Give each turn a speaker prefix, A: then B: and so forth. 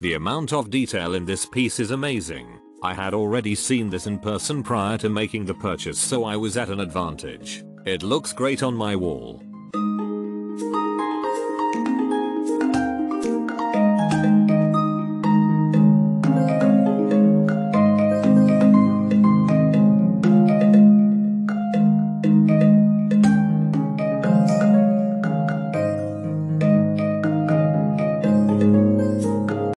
A: The amount of detail in this piece is amazing. I had already seen this in person prior to making the purchase so I was at an advantage. It looks great on my wall.